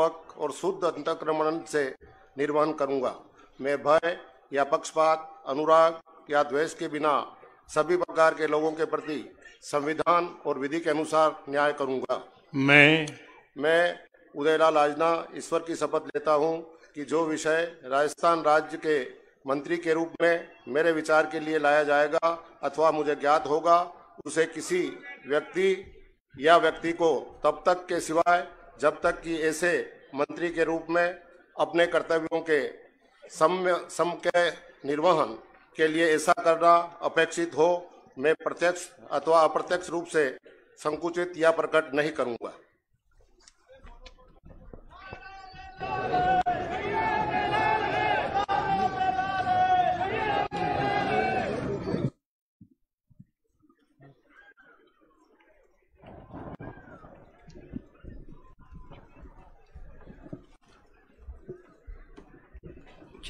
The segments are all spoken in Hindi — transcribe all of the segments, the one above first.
पूर्वक और शुद्ध अंतक्रमण से निर्वहन करूँगा। मैं भय या पक्षपात अनुराग या द्वेष के बिना सभी प्रकार के लोगों के प्रति संविधान और विधि के अनुसार न्याय करूँगा। मैं मैं उदयलाल आजना ईश्वर की शपथ लेता हूँ कि जो विषय राजस्थान राज्य के मंत्री के रूप में मेरे विचार के लिए लाया जाएगा अथवा मुझे ज्ञात होगा उसे किसी व्यक्ति या व्यक्ति को तब तक के सिवाय जब तक कि ऐसे मंत्री के रूप में अपने कर्तव्यों के सम सम के निर्वहन के लिए ऐसा करना अपेक्षित हो, मैं प्रत्यक्ष अथवा अप्रत्यक्ष रूप से संकुचित या प्रकट नहीं करूँगा।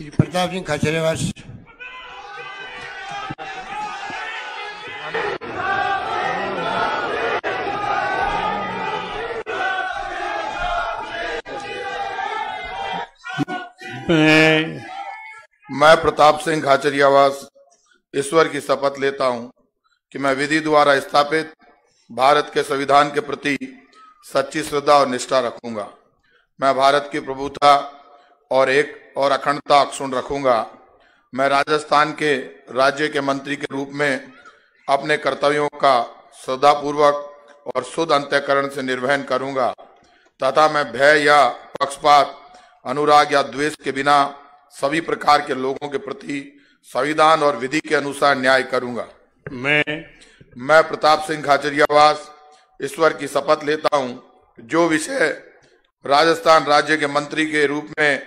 श्री प्रताप सिंह खाचरेवास मैं मैं प्रताप सिंह खाचरियावास ईश्वर की शपथ लेता हूँ कि मैं विधि द्वारा स्थापित भारत के संविधान के प्रति सच्ची श्रद्धा और निष्ठा रखूँगा। मैं भारत की प्रभुता और एक और अखंडता अक्षुण रखूँगा। मैं राजस्थान के राज्य के मंत्री के रूप में अपने कर्तव्यों का श्रद्धापूर्वक और शुद्ध अंत्यकरण से निर्वहन करूँगा। तथा मैं भय या पक्षपात अनुराग या द्वेष के बिना सभी प्रकार के लोगों के प्रति संविधान और विधि के अनुसार न्याय करूँगा। मैं मैं प्रताप सिंह खाचरियावास ईश्वर की शपथ लेता हूँ। जो विषय राजस्थान राज्य के मंत्री के रूप में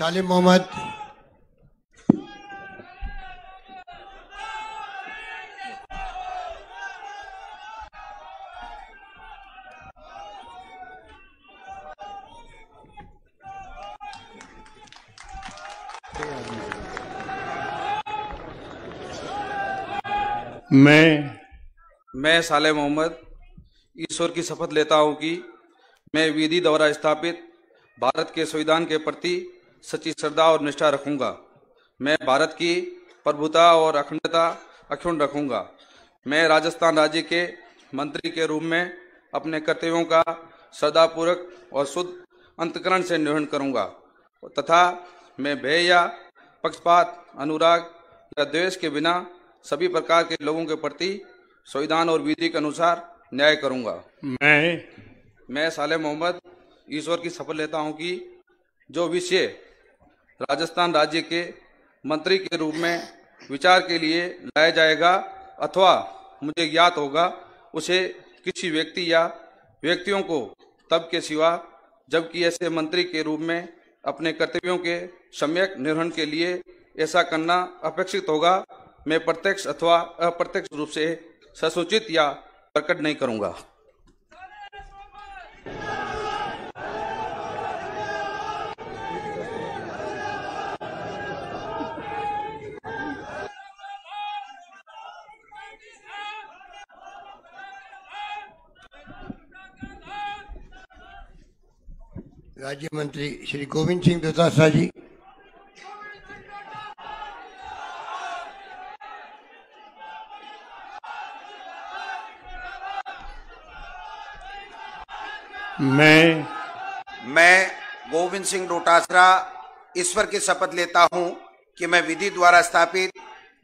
श्री सालिम मोहम्मद। मैं मैं साले मोहम्मद ईश्वर की शपथ लेता हूँ कि मैं विधि द्वारा स्थापित भारत के संविधान के प्रति सच्ची श्रद्धा और निष्ठा रखूँगा। मैं भारत की प्रभुता और अखंडता अक्षुण्ण रखूँगा। मैं राजस्थान राज्य के मंत्री के रूप में अपने कर्तव्यों का श्रद्धापूर्वक और शुद्ध अंतकरण से निर्वहन करूँगा। तथा मैं भय या पक्षपात अनुराग या द्वेष के बिना सभी प्रकार के लोगों के प्रति संविधान और विधि के अनुसार न्याय करूँगा। मैं मैं साले मोहम्मद ईश्वर की शपथ लेता हूँ कि जो विषय राजस्थान राज्य के मंत्री के रूप में विचार के लिए लाया जाएगा अथवा मुझे ज्ञात होगा, उसे किसी व्यक्ति या व्यक्तियों को तब के सिवा, जबकि ऐसे मंत्री के रूप में अपने कर्तव्यों के सम्यक निर्वहन के लिए ऐसा करना अपेक्षित होगा। मैं प्रत्यक्ष अथवा अप्रत्यक्ष रूप से ससूचित या प्रकट नहीं करूँगा। राज्य मंत्री श्री गोविंद सिंह दोतासरा जी। मैं मैं गोविंद सिंह डोटासरा ईश्वर की शपथ लेता हूँ कि मैं विधि द्वारा स्थापित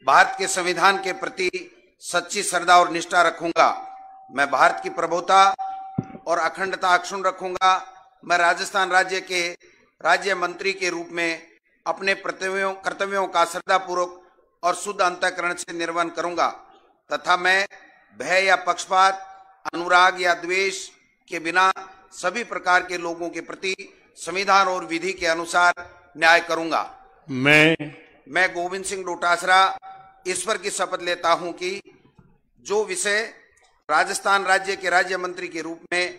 भारत के संविधान के प्रति सच्ची श्रद्धा और निष्ठा रखूँगा। मैं भारत की प्रभुता और अखंडता अक्षुण रखूँगा। मैं राजस्थान राज्य के राज्य मंत्री के रूप में अपने कर्तव्यों कर्तव्यों का श्रद्धापूर्वक और शुद्ध अंतकरण से निर्वहन करूँगा। तथा मैं भय या पक्षपात अनुराग या द्वेष के बिना सभी प्रकार के लोगों के प्रति संविधान और विधि के अनुसार न्याय करूँगा। मैं मैं गोविंद सिंह डोटासरा ईश्वर की शपथ लेता हूँ कि जो विषय राजस्थान राज्य के राज्य मंत्री के रूप में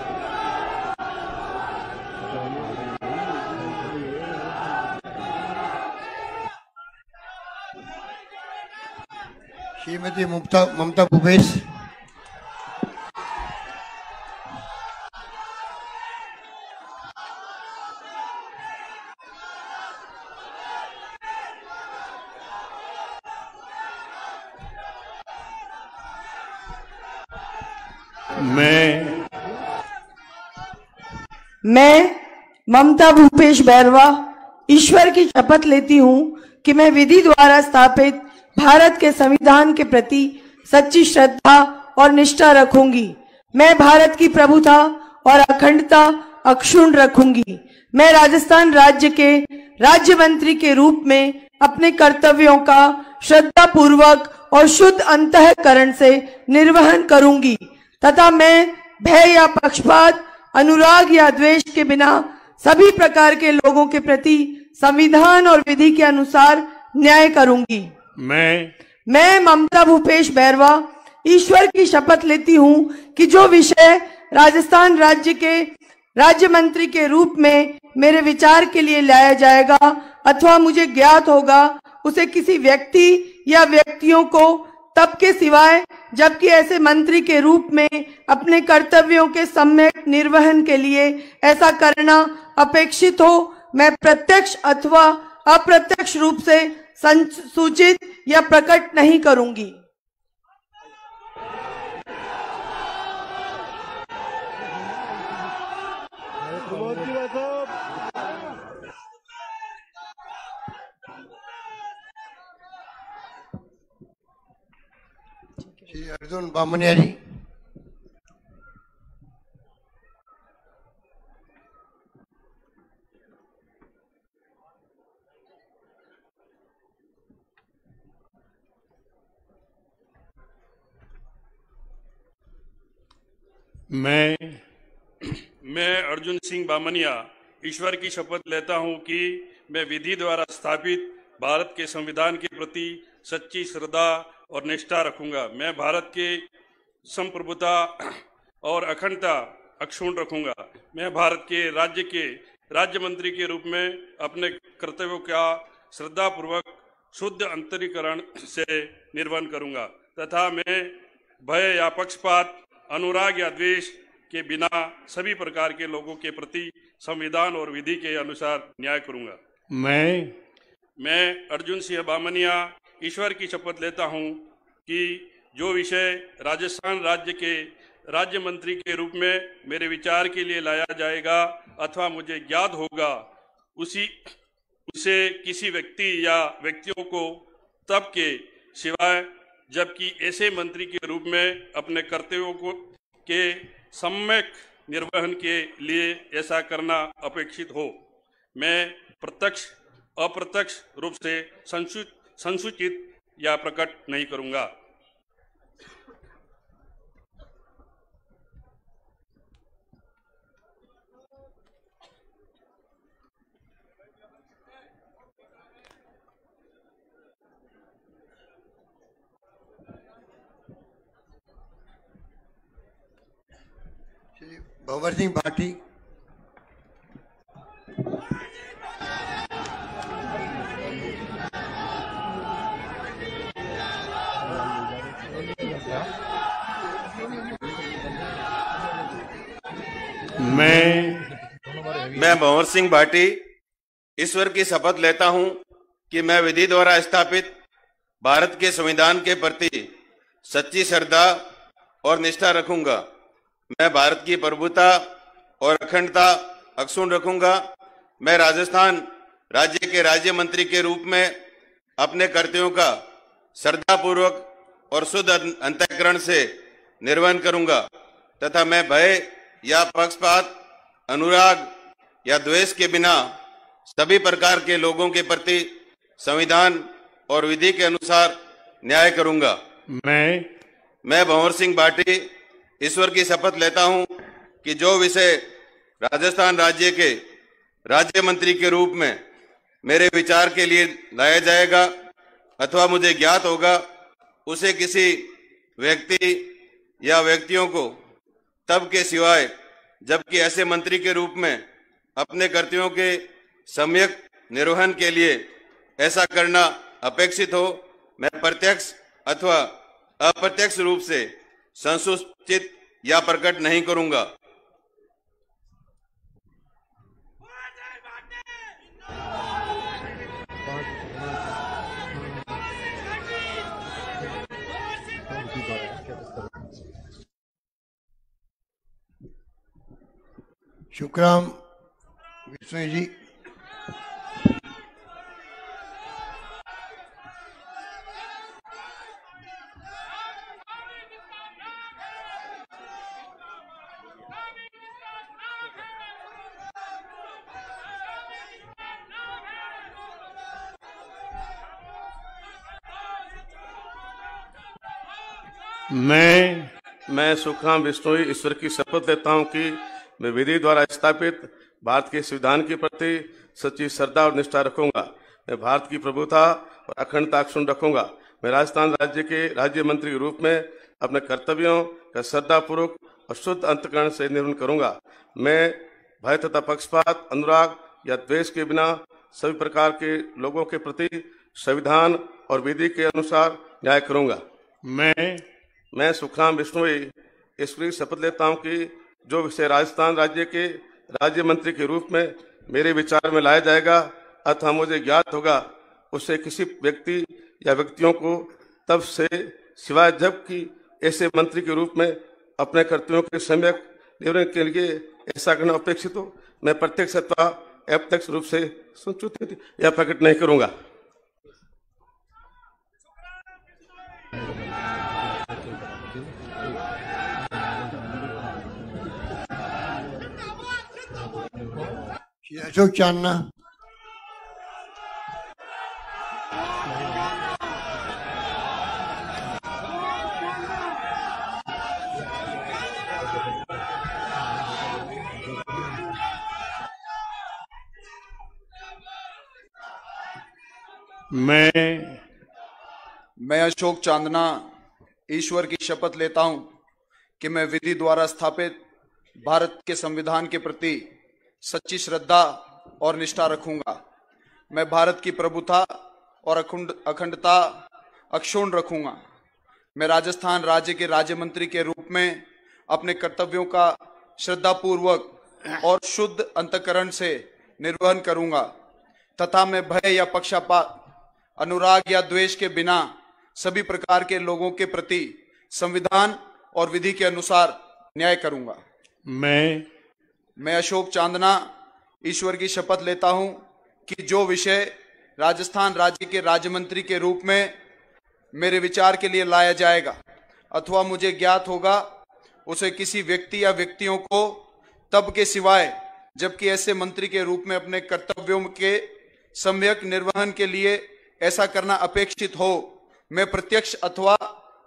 श्रीमती ममता ममता भूपेश। मैं मैं ममता भूपेश बैरवा ईश्वर की शपथ लेती हूँ कि मैं विधि द्वारा स्थापित भारत के संविधान के प्रति सच्ची श्रद्धा और निष्ठा रखूँगी। मैं भारत की प्रभुता और अखंडता अक्षुण रखूँगी। मैं राजस्थान राज्य के राज्य मंत्री के रूप में अपने कर्तव्यों का श्रद्धा पूर्वक और शुद्ध अंतकरण से निर्वहन करूँगी तथा मैं भय या पक्षपात, अनुराग या द्वेष के बिना सभी प्रकार के लोगों के प्रति संविधान और विधि के अनुसार न्याय करूँगी। मैं मैं ममता भूपेश बैरवा ईश्वर की शपथ लेती हूँ कि जो विषय राजस्थान राज्य के राज्य मंत्री के रूप में मेरे विचार के लिए लाया जाएगा अथवा मुझे ज्ञात होगा, उसे किसी व्यक्ति या व्यक्तियों को तब के सिवाय, जबकि ऐसे मंत्री के रूप में अपने कर्तव्यों के सम्यक निर्वहन के लिए ऐसा करना अपेक्षित हो, मैं प्रत्यक्ष अथवा अप्रत्यक्ष रूप से संसूचित या प्रकट नहीं करूँगी। अर्जुन बामनिया जी। मैं मैं अर्जुन सिंह बामनिया, ईश्वर की शपथ लेता हूँ कि मैं विधि द्वारा स्थापित भारत के संविधान के प्रति सच्ची श्रद्धा और निष्ठा रखूँगा। मैं भारत के संप्रभुता और अखंडता अक्षुण रखूँगा। मैं भारत के राज्य के राज्य मंत्री के रूप में अपने कर्तव्यों का श्रद्धा पूर्वक शुद्ध अंतरीकरण से निर्वहन करूँगा। तथा मैं भय या पक्षपात अनुराग या द्वेष के बिना सभी प्रकार के लोगों के प्रति संविधान और विधि के अनुसार न्याय करूँगा। मैं मैं अर्जुन सिंह बामनिया ईश्वर की शपथ लेता हूँ कि जो विषय राजस्थान राज्य के राज्य मंत्री के रूप में मेरे विचार के लिए लाया जाएगा अथवा मुझे ज्ञात होगा उसी उसे किसी व्यक्ति या व्यक्तियों को तब के सिवाय जबकि ऐसे मंत्री के रूप में अपने कर्तव्यों को, के सम्यक निर्वहन के लिए ऐसा करना अपेक्षित हो। मैं प्रत्यक्ष, अप्रत्यक्ष रूप से संसूचित या प्रकट नहीं करूँगा। भंवर सिंह भाटी। मैं मैं भंवर सिंह भाटी, ईश्वर की शपथ लेता हूँ कि मैं विधि द्वारा स्थापित भारत के संविधान के प्रति सच्ची श्रद्धा और निष्ठा रखूँगा। मैं भारत की प्रभुता और अखंडता अक्षुण रखूँगा। मैं राजस्थान राज्य के राज्य मंत्री के रूप में अपने कर्तव्यों का श्रद्धापूर्वक और शुद्ध अंतकरण से निर्वहन करूँगा तथा मैं भय या पक्षपात अनुराग या द्वेष के बिना सभी प्रकार के लोगों के प्रति संविधान और विधि के अनुसार न्याय करूँगा। मैं मैं भंवर सिंह भाटी ईश्वर की शपथ लेता हूँ कि जो विषय राजस्थान राज्य के राज्य मंत्री के रूप में मेरे विचार के लिए लाया जाएगा अथवा मुझे ज्ञात होगा, उसे किसी व्यक्ति या व्यक्तियों को तब के सिवाय, जबकि ऐसे मंत्री के रूप में अपने कर्तव्यों के सम्यक निर्वहन के लिए ऐसा करना अपेक्षित हो, मैं प्रत्यक्ष अथवा अप्रत्यक्ष रूप से संसूचित या प्रकट नहीं करूँगा। शुक्राम विष्णु जी मैं मैं सुखराम बिश्नोई ईश्वर की शपथ लेता हूँ कि मैं विधि द्वारा स्थापित भारत के संविधान के प्रति सच्ची श्रद्धा और निष्ठा रखूँगा। मैं भारत की प्रभुता और अखंडता अक्षुण रखूँगा। मैं राजस्थान राज्य के राज्य मंत्री के रूप में अपने कर्तव्यों का श्रद्धापूर्वक और शुद्ध अंतकरण से निर्वहन करूँगा। मैं भय तथा पक्षपात अनुराग या द्वेष के बिना सभी प्रकार के लोगों के प्रति संविधान और विधि के अनुसार न्याय करूँगा। मैं मैं सुखराम बिश्नोई ईश्वरी शपथ लेता हूँ कि जो विषय राजस्थान राज्य के राज्य मंत्री के रूप में मेरे विचार में लाया जाएगा, अथवा मुझे ज्ञात होगा, उसे किसी व्यक्ति या व्यक्तियों को तब से सिवाय जब कि ऐसे मंत्री के रूप में अपने कर्तव्यों के सम्यक निर्वहन के लिए ऐसा करना अपेक्षित हो, मैं प्रत्यक्ष अथवा अप्रत्यक्ष रूप से संचित या प्रकट नहीं करूँगा। अशोक चांदना मैं मैं अशोक चांदना ईश्वर की शपथ लेता हूँ कि मैं विधि द्वारा स्थापित भारत के संविधान के प्रति सच्ची श्रद्धा और निष्ठा रखूँगा। मैं भारत की प्रभुता और अखंड, अखंडता, अक्षुण रखूँगा। मैं राजस्थान राज्य के राज्य मंत्री के रूप में अपने कर्तव्यों का श्रद्धापूर्वक और शुद्ध अंतकरण से निर्वहन करूँगा, तथा मैं भय या पक्षपात अनुराग या द्वेष के बिना सभी प्रकार के लोगों के प्रति संविधान और विधि के अनुसार न्याय करूँगा। मैं मैं अशोक चांदना ईश्वर की शपथ लेता हूँ कि जो विषय राजस्थान राज्य के राज्य मंत्री के रूप में मेरे विचार के लिए लाया जाएगा अथवा मुझे ज्ञात होगा, उसे किसी व्यक्ति या व्यक्तियों को तब के सिवाय, जबकि ऐसे मंत्री के रूप में अपने कर्तव्यों के सम्यक निर्वहन के लिए ऐसा करना अपेक्षित हो, मैं प्रत्यक्ष अथवा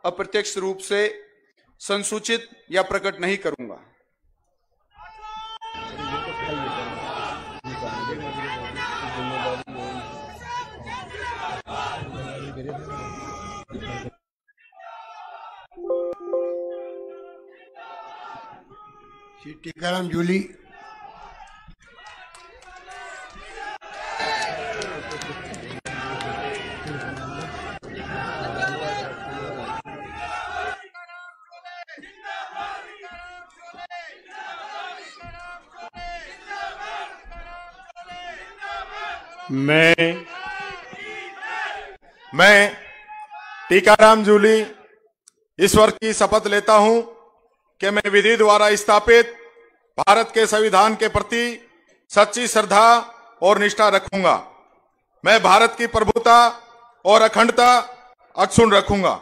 अप्रत्यक्ष रूप से संसूचित या प्रकट नहीं करूँगा। श्री टीकाराम जूली। मैं मैं टीकाराम जूली ईश्वर की शपथ लेता हूँ। कि मैं विधि द्वारा स्थापित भारत के संविधान के प्रति सच्ची श्रद्धा और निष्ठा रखूँगा। मैं भारत की प्रभुता और अखंडता अक्षुण रखूँगा।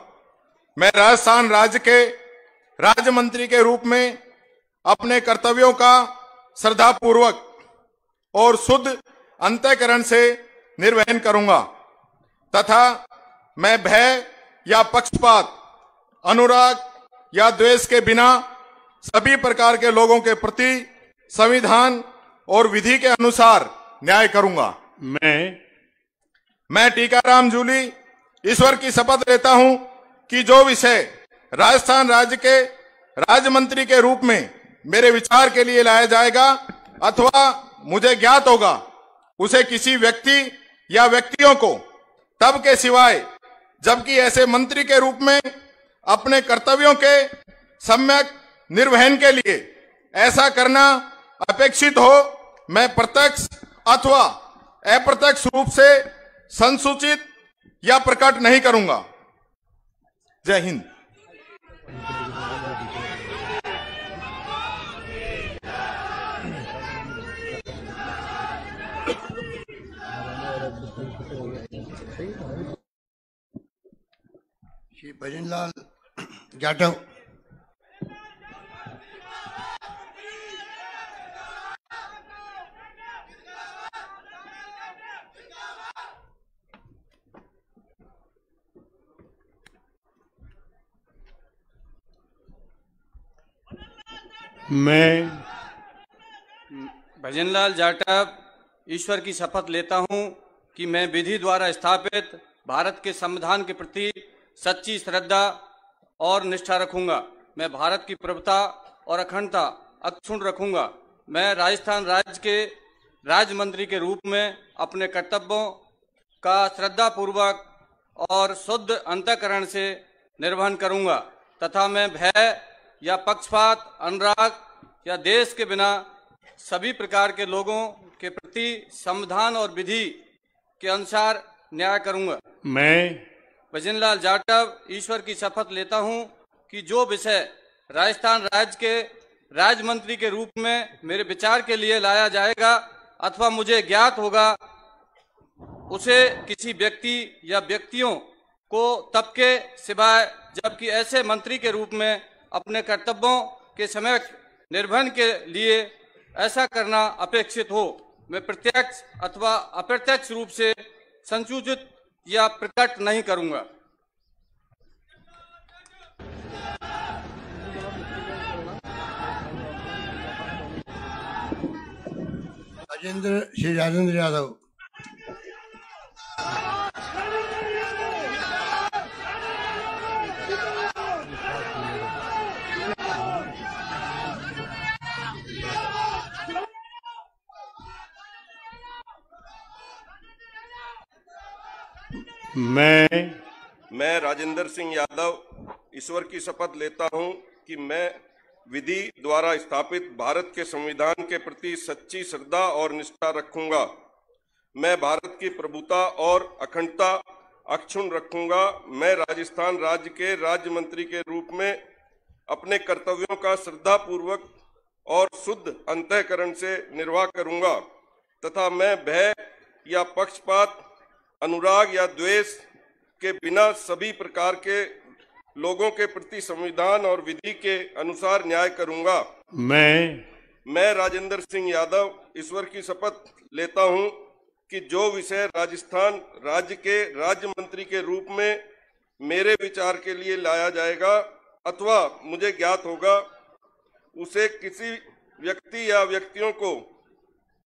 मैं राजस्थान राज्य के राज्य मंत्री के रूप में अपने कर्तव्यों का श्रद्धापूर्वक और शुद्ध अंतःकरण से निर्वहन करूँगा। तथा मैं भय या पक्षपात, अनुराग या द्वेष के बिना सभी प्रकार के लोगों के प्रति संविधान और विधि के अनुसार न्याय करूँगा। मैं मैं टीकाराम जूली ईश्वर की शपथ लेता हूँ कि जो विषय राजस्थान राज्य के राज्य मंत्री के रूप में मेरे विचार के लिए लाया जाएगा अथवा मुझे ज्ञात होगा उसे किसी व्यक्ति या व्यक्तियों को तब के सिवाय जबकि ऐसे मंत्री के रूप में अपने कर्तव्यों के सम्यक निर्वहन के लिए। ऐसा करना अपेक्षित हो, मैं प्रत्यक्ष अथवा अप्रत्यक्ष रूप से संसूचित या प्रकट नहीं करूँगा। जय हिंद। श्री भजनलाल जाटव मैं भजनलाल जाटव, ईश्वर की शपथ लेता हूँ कि मैं विधि द्वारा स्थापित भारत के संविधान के प्रति सच्ची श्रद्धा और निष्ठा रखूँगा। मैं भारत की प्रभुता और अखंडता अक्षुण रखूँगा। मैं राजस्थान राज्य के राज्य मंत्री के रूप में अपने कर्तव्यों का श्रद्धा पूर्वक और शुद्ध अंतकरण से निर्वहन करूँगा तथा मैं भय या पक्षपात, अनुराग या देश के बिना सभी प्रकार के लोगों के प्रति संविधान और विधि के अनुसार न्याय करूँगा। मैं भजनलाल जाटव ईश्वर की शपथ लेता हूँ कि जो विषय राजस्थान राज्य के राज्य मंत्री के रूप में मेरे विचार के लिए लाया जाएगा अथवा मुझे ज्ञात होगा उसे किसी व्यक्ति या व्यक्तियों को तब के सिवाय जबकि ऐसे मंत्री के रूप में अपने कर्तव्यों के समय निर्वहन के लिए ऐसा करना अपेक्षित हो। मैं प्रत्यक्ष अथवा अप्रत्यक्ष रूप से संसूचित या प्रकट नहीं करूँगा। राजेंद्र, श्री राजेंद्र यादव। मैं मैं राजेंद्र सिंह यादव ईश्वर की शपथ लेता हूँ कि मैं विधि द्वारा स्थापित भारत के संविधान के प्रति सच्ची श्रद्धा और निष्ठा रखूँगा। मैं भारत की प्रभुता और अखंडता अक्षुण रखूँगा। मैं राजस्थान राज्य के राज्य मंत्री के रूप में अपने कर्तव्यों का श्रद्धा पूर्वक और शुद्ध अंतकरण से निर्वाह करूँगा तथा मैं भय या पक्षपात अनुराग या द्वेष के बिना सभी प्रकार के लोगों के प्रति संविधान और विधि के अनुसार न्याय करूँगा। मैं मैं राजेंद्र सिंह यादव ईश्वर की शपथ लेता हूँ कि जो विषय राजस्थान राज्य के राज्य मंत्री के रूप में मेरे विचार के लिए लाया जाएगा अथवा मुझे ज्ञात होगा उसे किसी व्यक्ति या व्यक्तियों को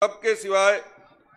तब के सिवाय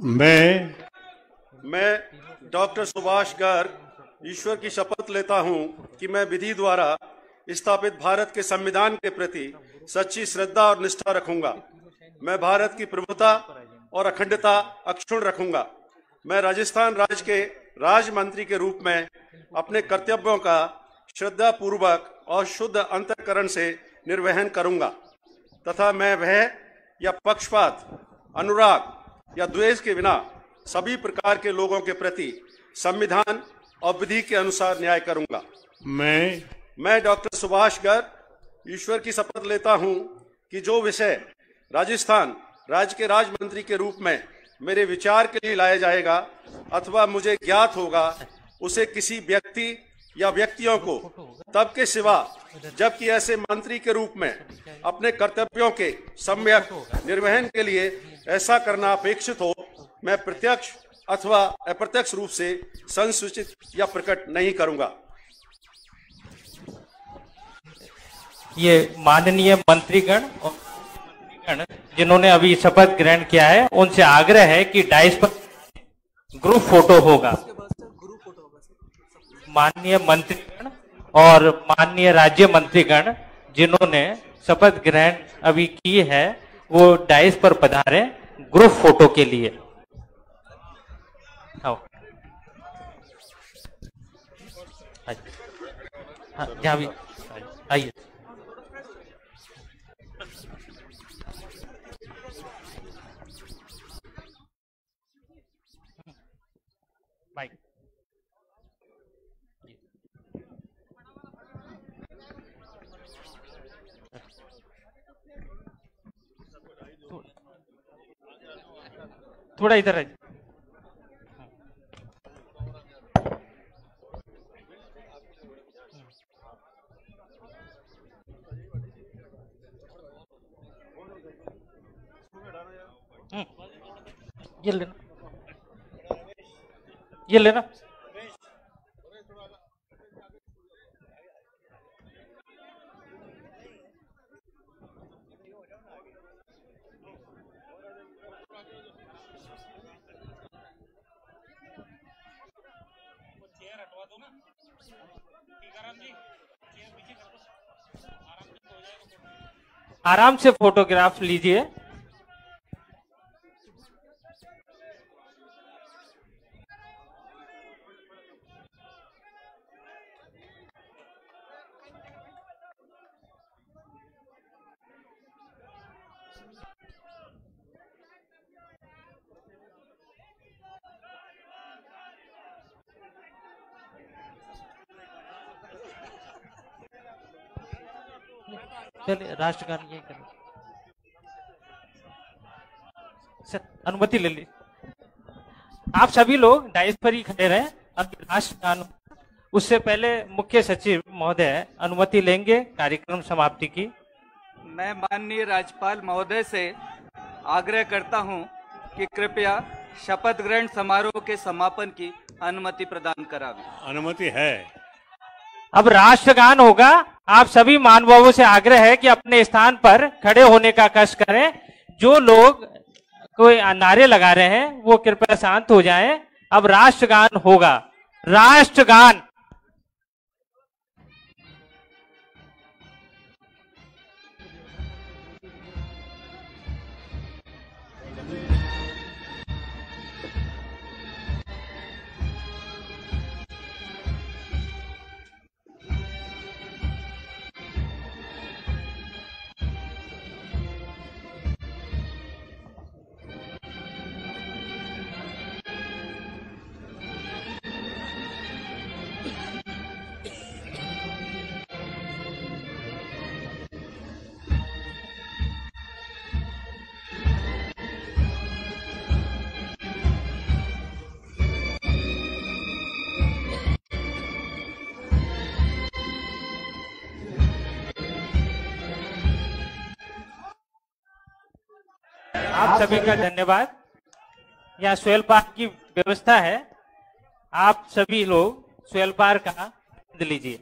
मैं मैं डॉक्टर सुभाष गर्ग, ईश्वर की शपथ लेता हूँ कि मैं विधि द्वारा स्थापित भारत के संविधान के प्रति सच्ची श्रद्धा और निष्ठा रखूँगा। मैं भारत की प्रभुता और अखंडता अक्षुण रखूँगा। मैं राजस्थान राज्य के राज मंत्री के रूप में अपने कर्तव्यों का श्रद्धा पूर्वक और शुद्ध अंतकरण से निर्वहन करूँगा। तथा मैं वह या पक्षपात, अनुराग या द्वेष के बिना सभी प्रकार के लोगों के प्रति संविधान और विधि के अनुसार न्याय करूँगा। मैं मैं डॉक्टर सुभाष गर्ग ईश्वर की शपथ लेता हूँ कि जो विषय राजस्थान राज्य के राज मंत्री के रूप में मेरे विचार के लिए लाया जाएगा अथवा मुझे ज्ञात होगा उसे किसी व्यक्ति या व्यक्तियों को, तब के सिवा, जबकि ऐसे मंत्री के रूप में, अपने कर्तव्यों के सम्यक निर्वहन के लिए ऐसा करना अपेक्षित हो, मैं प्रत्यक्ष अथवा अप्रत्यक्ष रूप से संसूचित या प्रकट नहीं करूँगा। ये माननीय मंत्रीगण और मंत्रीगण जिन्होंने अभी शपथ ग्रहण किया है, उनसे आग्रह है कि डाइस पर ग्रुप फ़ोटो होगा। माननीय मंत्रीगण और माननीय राज्य मंत्रीगण जिन्होंने शपथ ग्रहण अभी की है वो डाइस पर पधारे ग्रुप फ़ोटो के लिए। हाँ, आइए। थोड़ा इधर है ये लेना। ये लेना। आराम से फोटोग्राफ लीजिए। राष्ट्रगान ये करो अनुमति ले ली। आप सभी लोग डाइस पर ही खड़े रहे अभी राष्ट्रगान उससे पहले मुख्य सचिव महोदय अनुमति लेंगे कार्यक्रम समाप्ति की। मैं माननीय राज्यपाल महोदय से आग्रह करता हूँ कि कृपया शपथ ग्रहण समारोह के समापन की अनुमति प्रदान करावें। अनुमति है। अब राष्ट्रगान होगा। आप सभी मानवों से आग्रह है कि अपने स्थान पर खड़े होने का कष्ट करें। जो लोग कोई नारे लगा रहे हैं, वो कृपया शांत हो जाएँ। अब राष्ट्रगान होगा। राष्ट्रगान। आप सभी का धन्यवाद। यहाँ स्वयंपाक की व्यवस्था है। आप सभी लोग स्वयंपाक का आनंद लीजिए।